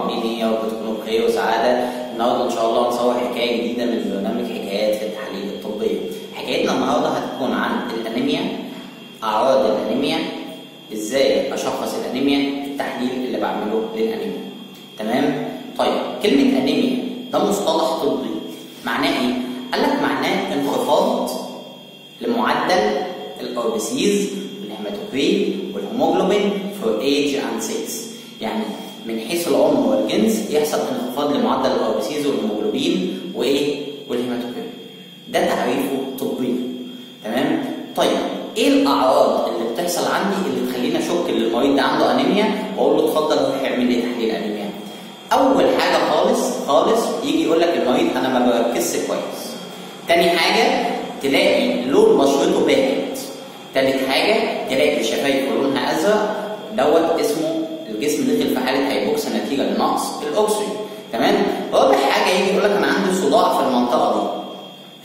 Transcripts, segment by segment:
عاملين إيه يا رب تكونوا بخير وسعادة. النهارده إن شاء الله هنصور حكاية جديدة من برنامج حكايات في التحاليل الطبيه حكايتنا النهارده هتكون عن الأنيميا أعراض الأنيميا إزاي أشخص الأنيميا التحليل اللي بعمله للأنيميا. تمام؟ طيب كلمة أنيميا ده مصطلح طبي. معناه إيه؟ قال لك معناه انخفاض لمعدل ال RBCs وال hematocrit والهيموجلوبين for age and sex. يعني من حيث العمر والجنس يحصل انخفاض لمعدل ال RBCs والهيموجلوبين وإيه؟ وال hematocrit ده تعريفه طبيا. تمام؟ طيب إيه الأعراض اللي بتحصل عندي اللي تخليني أشك إن المريض ده عنده أنيميا وأقول له اتفضل روح اعمل لي تحليل أنيميا؟ أول حاجة خالص خالص يجي يقول لك المريض أنا ما بركزش كويس. تاني حاجة تلاقي لون بشرته باهت. تالت حاجة تلاقي شفايفه لونها أزرق. دوت اسمه الجسم دخل في حالة هيبوكس نتيجة لنقص الأكسجين. تمام؟ رابع حاجة يجي يقول لك أنا عندي صداع في المنطقة دي.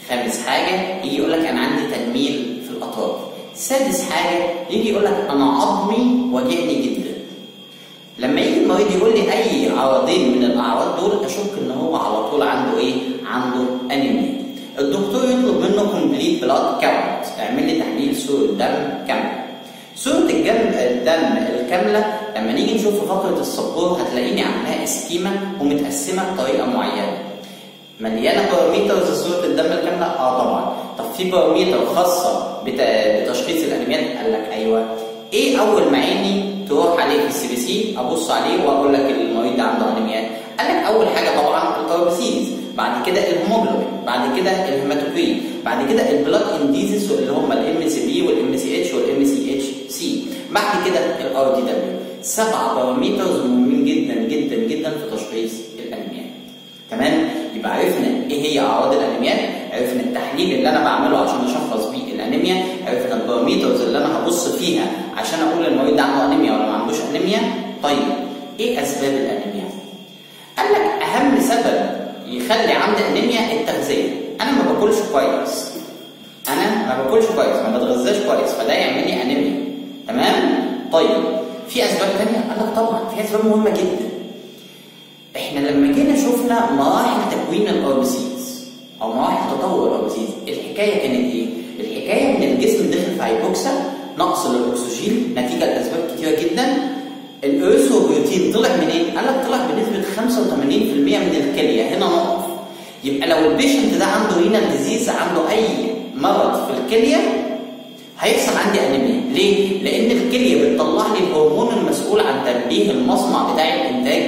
خامس حاجة يجي يقول لك أنا عندي تنميل في الأطراف. سادس حاجة يجي يقول لك أنا عظمي واجعني جدا. لما يجي المريض يقول لي أي عرضين من الأعراض دول أشك إن هو على طول عنده إيه؟ عنده أنيميا. الدكتور يطلب منه complete blood count اعمل لي تحليل صوره دم كامله صورة الجم الدم الكاملة لما نيجي نشوف في فقرة السبورة هتلاقيني عاملاها schema ومتقسمة بطريقة معينة. مليانة parameters صورة الدم الكاملة؟ آه طبعا. طب في parameter خاصة بتشخيص الانيميات قال لك أيوه. إيه أول ما عيني تروح عليه في ال CBC؟ أبص عليه وأقول لك المريض ده عنده لك أول حاجة طبعا ال RBCs بعد كده الهيموجلوبين بعد كده ال hematocrit بعد كده ال blood indices اللي هم الام سي بي والام سي اتش والام سي اتش سي بعد كده ال RDW سبع parameters مهمين جدا جدا جدا في تشخيص الانيميات تمام؟ يبقى عرفنا إيه هي أعراض الانيميات عرفنا التحليل اللي أنا بعمله عشان أشخص بيه الأنيميا عرفنا ال parameters اللي أنا هبص فيها عشان أقول المريض ده عنده أنيميا ولا ما عندوش أنيميا. طيب إيه أسباب الأنيميا؟ سبب يخلي عندي انيميا التغذيه أنا ما باكلش كويس. أنا ما باكلش كويس ما بتغذاش كويس فده يعمل لي أنيميا. تمام؟ طيب في أسباب ثانية قال لك طبعا في أسباب مهمة جدا. إحنا لما جينا شفنا مراحل تكوين ال RBCs أو مراحل تطور ال RBCs الحكاية كانت إيه؟ الحكاية إن الجسم دخل في hypoxia نقص للأكسجين نتيجة لأسباب كتيرة جدا. الارثروبيوتين طلع منين؟ قال لك طلع بنسبة 85% من الكلية. هنا نقف يبقى لو ال patient ده عنده renal disease عنده أي مرض في الكلية هيحصل عندي انيميا ليه؟ لأن الكلية بتطلع لي الهرمون المسؤول عن تنبيه المصنع بتاع الإنتاج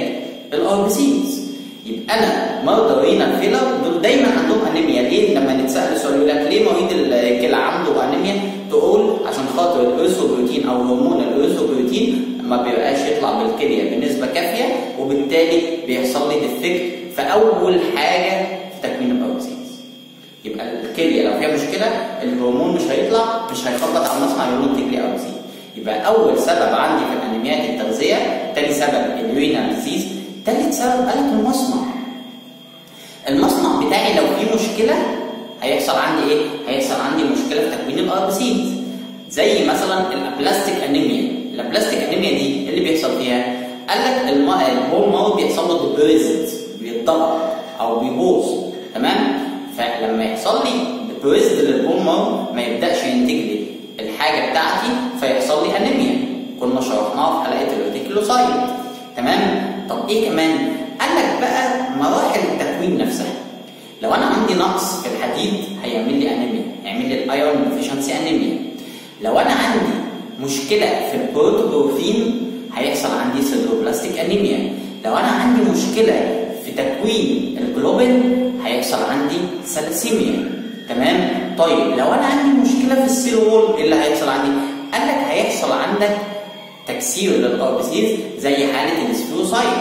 ال RBCs يبقى أنا مرضى renal failure دول دايما عندهم انيميا ليه؟ لما نتسأل السؤال يقول لك ليه مريض الكلى عنده انيميا؟ تقول عشان خاطر الارثروبيوتين أو هرمون الارثروبيوتين ما بيبقاش يطلع بالكلية بنسبة كافية وبالتالي بيحصل لي defect في اول حاجة تكوين ال RBCs يبقى الكلية لو فيها مشكلة الهرمون مش هيطلع مش هيخبط على المصنع يقول له لي RBCs يبقى أول سبب عندي في الأنيميات التغذية تاني سبب ال renal disease تالت سبب قالك المصنع. المصنع بتاعي لو فيه مشكلة هيحصل عندي إيه؟ هيحصل عندي مشكلة في تكوين ال RBCs زي مثلا ال aplastic anemia ال aplastic anemia دي اللي بيحصل فيها قال لك marrow بيحصل له depressed بيتضغط أو بيبوظ. تمام؟ فلما يحصل لي depressed لل bone marrow ما يبدأش ينتج لي الحاجة بتاعتي فيحصل لي انيميا كنا شرحناها في حلقة ال reticulocyte تمام؟ طب إيه كمان؟ قال لك بقى مراحل التكوين نفسها. لو أنا عندي نقص في الحديد هيعمل لي انيميا هيعمل لي ال iron deficiency anemia لو أنا عندي مشكلة في ال protoporphyrin هيحصل عندي sideroblastic anemia لو أنا عندي مشكلة في تكوين الجلوبين هيحصل عندي سلاسيميا تمام طيب لو أنا عندي مشكله في ال cell wall إيه اللي هيحصل عندي قال لك هيحصل عندك تكسير لل RBCs زي حاله ال spherocyte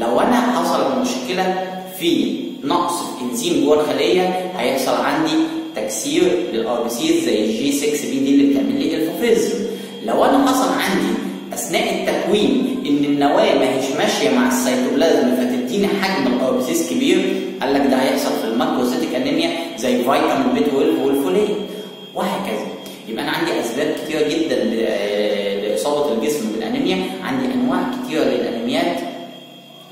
لو أنا حصل مشكله في نقص في انزيم جوه الخليه هيحصل عندي تكسير لل RBCs زي ال G6PD اللي بتعمل لي ال favism لو أنا حصل عندي أثناء التكوين إن النواه ما هيش ماشية مع السيتوبلازم فتديني حجم ال RBCs كبير. قال لك ده هيحصل في ال macrocytic anemia زي فيتامين B12 وال folate وهكذا. يبقى أنا عندي أسباب كتيرة جدا لإصابة الجسم بالأنيميا عندي انواع كتيره للانيميات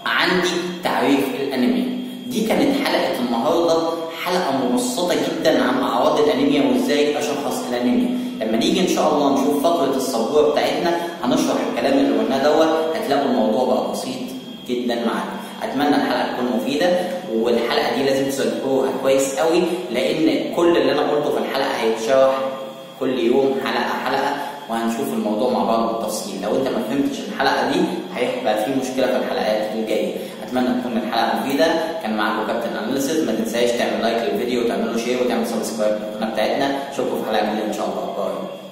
عن عندي تعريف الانيميا دي كانت حلقه النهارده حلقه مبسطه جدا عن اعراض الانيميا وازاي اشخص الانيميا لما نيجي إن شاء الله نشوف فقرة السبوره بتاعتنا. هنشرح الكلام اللي قلناه دوت. هتلاقوا الموضوع بقى بسيط جدا معانا. أتمنى الحلقة تكون مفيدة والحلقة دي لازم تذاكروها كويس قوي لأن كل اللي أنا قلته في الحلقة هيتشرح كل يوم حلقة حلقة وهنشوف الموضوع مع بعض بالتفصيل. لو أنت ما فهمتش الحلقة دي هيبقى في مشكلة في الحلقات الجاية. أتمنى تكون الحلقة مفيدة. كان معاكم كابتن Analysis ما تنساش تعمل like للفيديو وتعمل له share وتعمل subscribe للقناة بتاعتنا. أشوفكم في حلقة جديدة إن شاء الله. bye